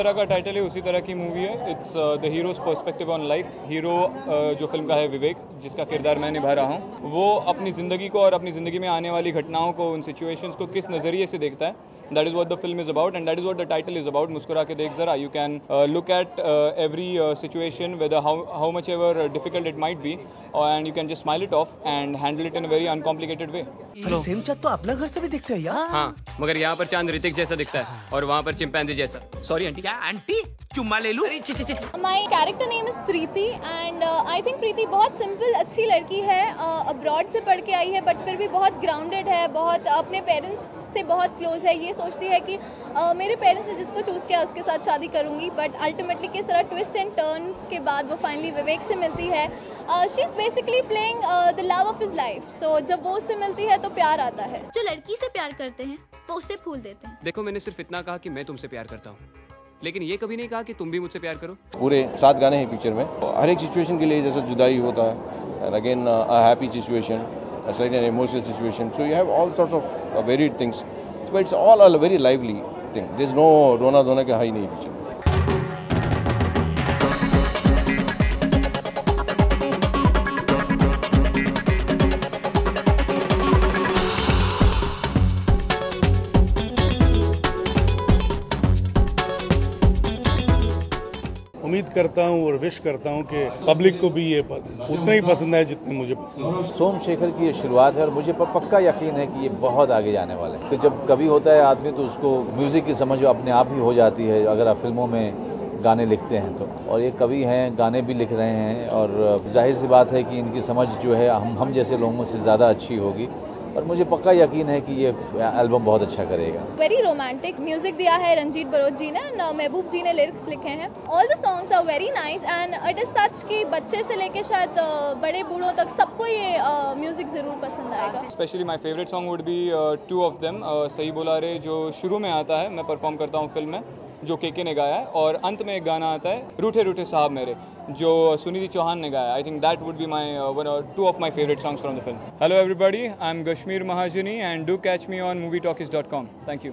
तरह का टाइटल है उसी तरह की मूवी है। It's the hero's perspective on life hero जो फ़िल्म का है विवेक जिसका किरदार मैं निभा रहा हूँ वो अपनी ज़िंदगी को और अपनी ज़िंदगी में आने वाली घटनाओं को उन सिचुएशंस को किस नज़रिए से देखता है that is what the film is about and that is what the title is about मुस्कुरा के देख जरा you can look at every situation whether how much ever difficult it might be and you can just smile it off and handle it in very uncomplicated way same छत तो अपना घर से भी दिखता है यार। हाँ मगर यहाँ पर चाँद ऋतिक जैसा दिखता है और वहाँ पर चिंपैंजी जैसा। सॉरी आंटी क्या आंटी? चुम्मा ले लूँ? My character name is Preeti and I think Preeti बहुत सिंपल अच्छी लड़की है अब्रॉड uh, से पढ़ के आई है बट फिर भी बहुत ग्राउंडेड है बहुत अपने पेरेंट्स से बहुत क्लोज है। ये सोचती है कि uh, मेरे पेरेंट्स ने जिसको चूज़ किया उसके साथ शादी करूँगी बट अल्टीमेटली किस तरह ट्विस्ट एंड टर्न्स के बाद वो फाइनली विवेक से मिलती है। She is basically playing the love of his life so जब वो उससे मिलती है तो प्यार आता है। जो लड़की से प्यार करते हैं वो उससे फूल देते हैं। देखो मैंने सिर्फ़ इतना कहा कि मैं तुमसे प्यार करता हूँ। लेकिन ये कभी नहीं कहा कि तुम भी मुझसे प्यार करो। पूरे सात गाने हैं पिक्चर में। हर एक सिचुएशन के लिए जैसा जुदाई होता है and again a happy situation situation emotional so you have all sorts of things but it's very lively thing no रोना धोना का हाई नहीं पिक्चर उम्मीद करता हूँ और विश करता हूँ कि पब्लिक को भी ये उतना ही पसंद है जितने मुझे पसंद है सोमशेखर की ये शुरुआत है और मुझे पक्का यकीन है कि ये बहुत आगे जाने वाला है। कि जब कवि होता है आदमी तो उसको म्यूज़िक की समझ अपने आप ही हो जाती है, अगर आप फ़िल्मों में गाने लिखते हैं तो। और ये कवि हैं, गाने भी लिख रहे हैं और ज़ाहिर सी बात है कि इनकी समझ जो है, हम हम जैसे लोगों से ज़्यादा अच्छी होगी। और मुझे पक्का यकीन है कि ये एल्बम बहुत अच्छा करेगा। वेरी रोमांटिक म्यूज़िक दिया है रंजीत बरोज जी ने महबूब जी ने लिरिक्स लिखे हैं। All the songs are very nice and it is such कि बच्चे से लेके शायद बड़े बूढ़ों तक सबको ये म्यूज़िक ज़रूर पसंद आएगा। Specially my favourite song would be two of them सही बोला रे, जो शुरू में आता है, मैं परफॉर्म करता हूँ फ़िल्म में, जो के के ने गाया है, और अंत में एक गाना आता है, रूठे रूठे साहब मेरे, जो सुनिधि चौहान ने गाया I think that would be my one और two of my favourite songs from the film hello everybody I am Kashmir Mahajani and do catch me on Movie Talkies dot com thank you